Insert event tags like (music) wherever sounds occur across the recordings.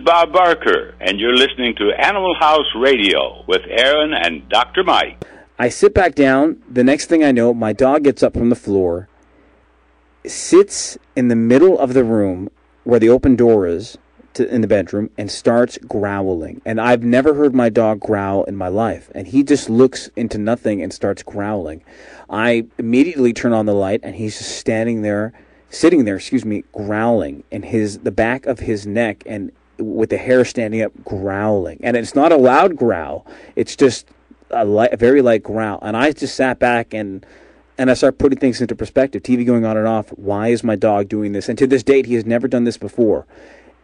is Bob Barker, and you're listening to Animal House Radio with Aaron and Dr. Mike. I sit back down. The next thing I know, my dog gets up from the floor, sits in the middle of the room where the open door is to, in the bedroom, and starts growling. And I've never heard my dog growl in my life. And he just looks into nothing and starts growling. I immediately turn on the light, and he's just standing there, sitting there, excuse me, growling, and his the back of his neck and with the hair standing up, growling. And it's not a loud growl; it's just a, light, a very light growl. And I just sat back and and I start putting things into perspective. TV going on and off. Why is my dog doing this? And to this date, he has never done this before.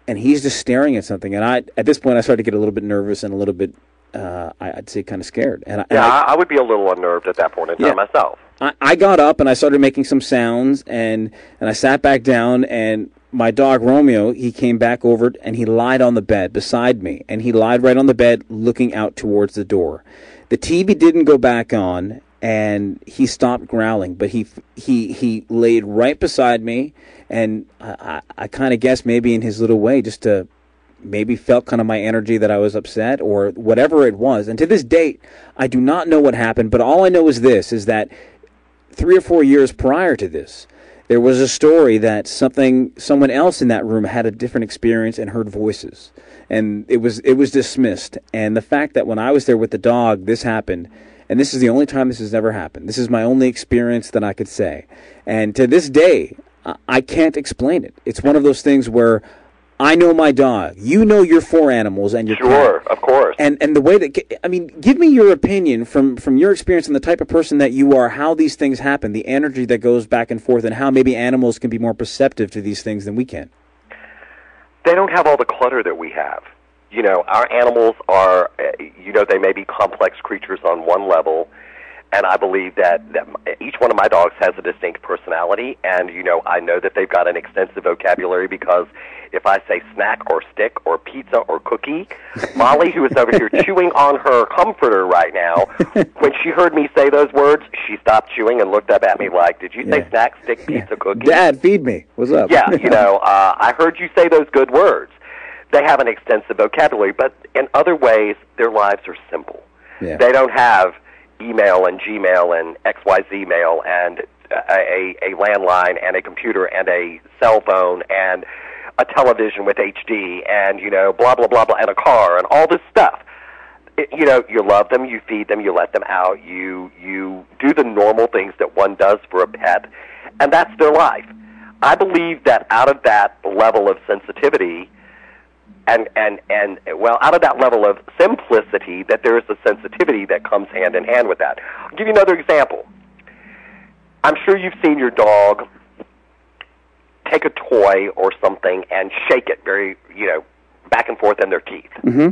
And he's just staring at something. And I, at this point, I started to get a little bit nervous and a little bit, uh, I'd say, kind of scared. And, I, Yeah, and I, I, would be a little unnerved at that point in time Yeah. myself. I, I got up and I started making some sounds and and I sat back down and my dog Romeo he came back over and he lied on the bed beside me and he lied right on the bed looking out towards the door. The TV didn't go back on and he stopped growling but he he he laid right beside me and I I, I kind of guess maybe in his little way just to maybe felt kind of my energy that I was upset or whatever it was. And to this date, I do not know what happened, but all I know is this is that three or four years prior to this, there was a story that something someone else in that room had a different experience and heard voices. And it was it was dismissed. And the fact that when I was there with the dog, this happened, and this is the only time this has ever happened. This is my only experience that I could say. And to this day, I- I can't explain it. It's one of those things where I know my dog. You know your four animals and your Sure, of course. And and the way that I mean, give me your opinion from from your experience and the type of person that you are. How these things happen, the energy that goes back and forth, and how maybe animals can be more perceptive to these things than we can. they don't have all the clutter that we have. You know, our animals are, uh, you know, they may be complex creatures on one level, and I believe that, that each one of my dogs has a distinct personality, and, you know, I know that they've got an extensive vocabulary because if I say snack or stick or pizza or cookie, (laughs) Molly, who is over here chewing on her comforter right now, (laughs) when she heard me say those words, she stopped chewing and looked up at me like, did you say snack, stick, pizza, cookie? Dad, feed me. What's up? Yeah, you know, (laughs) uh, I heard you say those good words. They have an extensive vocabulary, but in other ways, their lives are simple. Yeah. They don't have email and Gmail and XYZ mail and a, a, landline and a computer and a cell phone and a television with HD and, you know, blah, blah, blah, blah, and a car and all this stuff. It, you know, you love them, you feed them, you let them out, you, you do the normal things that one does for a pet, and that's their life. I believe that out of that level of sensitivity, and and and well, out of that level of simplicity, that there is a sensitivity that comes hand in hand with that. I'll give you another example. I'm sure you've seen your dog take a toy or something and shake it very, you know, back and forth in their teeth. hmm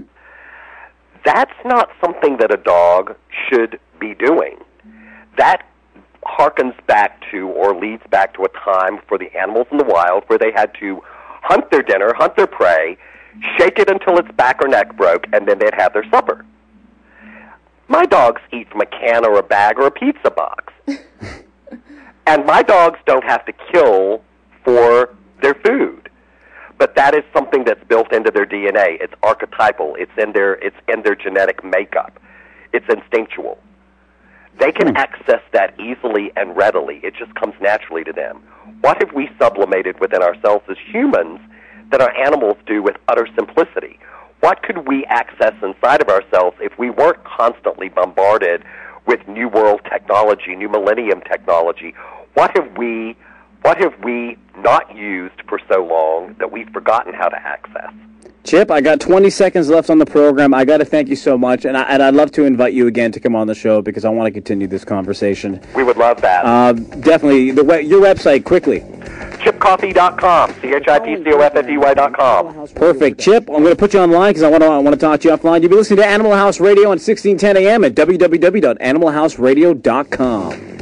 That's not something that a dog should be doing. That harkens back to or leads back to a time for the animals in the wild where they had to hunt their dinner, hunt their prey, shake it until its back or neck broke, and then they'd have their supper. My dogs eat from a can or a bag or a pizza box. (laughs) and my dogs don't have to kill for their food. But that is something that's built into their DNA. It's archetypal. It's in their it's in their genetic makeup. It's instinctual. They can hmm. access that easily and readily. It just comes naturally to them. What have we sublimated within ourselves as humans that our animals do with utter simplicity? What could we access inside of ourselves if we weren't constantly bombarded with new world technology, new millennium technology? What have we what have we not used for so long that we've forgotten how to access? Chip, I got 20 seconds left on the program. I got to thank you so much, and, I, and I'd love to invite you again to come on the show because I want to continue this conversation. We would love that. Uh, definitely, the your website quickly. Chipcoffey.com, C-H-I-P-C-O-F-F-E-Y dot com. Oh, perfect, Chip. I'm going to put you online because I want to I want to talk to you offline. You'll be listening to Animal House Radio on 1610 a.m. at www.animalhouseradio.com.